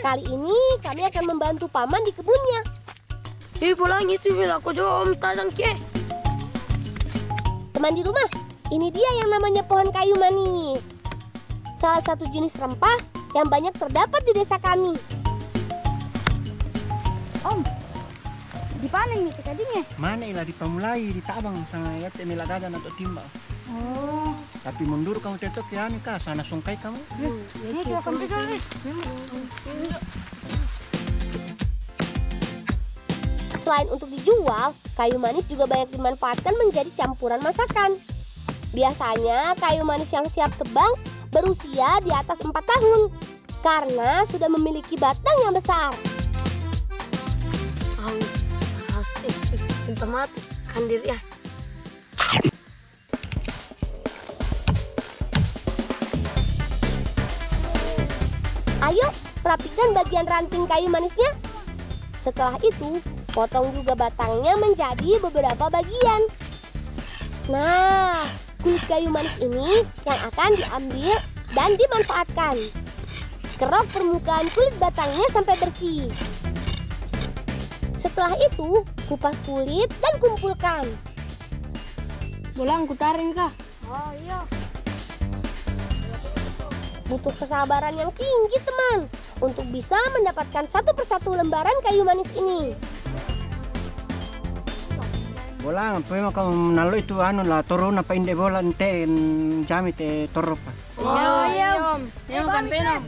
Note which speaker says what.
Speaker 1: Kali ini kami akan membantu paman di kebunnya.
Speaker 2: Eh, pulang itu aku jauh om tadang ke.
Speaker 1: Teman di rumah, ini dia yang namanya pohon kayu manis. Salah satu jenis rempah yang banyak terdapat di desa kami.
Speaker 3: Om, dipanen nih kadinya.
Speaker 4: Mana ilah dipamulai di tabang sana ya te miladadan atau timba.
Speaker 3: Oh,
Speaker 4: Tapi mundur kamu tetok ya nih kah sana sungkai kamu.
Speaker 3: ini kita akan pegang nih.
Speaker 1: Selain untuk dijual, kayu manis juga banyak dimanfaatkan menjadi campuran masakan. Biasanya kayu manis yang siap tebang berusia di atas 4 tahun karena sudah memiliki batang yang besar.
Speaker 2: Pasti. Cinta mati. Kandir ya.
Speaker 1: Ayo, rapikan bagian ranting kayu manisnya. Setelah itu, potong juga batangnya menjadi beberapa bagian. Nah, kulit kayu manis ini yang akan diambil dan dimanfaatkan. Kerok permukaan kulit batangnya sampai bersih. Setelah itu, kupas kulit dan kumpulkan.
Speaker 3: Bolang kutarin kah?
Speaker 1: Oh iya. Butuh kesabaran yang tinggi teman untuk bisa mendapatkan satu persatu lembaran kayu manis ini.
Speaker 4: Bola apa kamu nalo itu anu lah turun apa inde bola ente jami te toropa.
Speaker 2: Iya, iya om. Yang kan penang.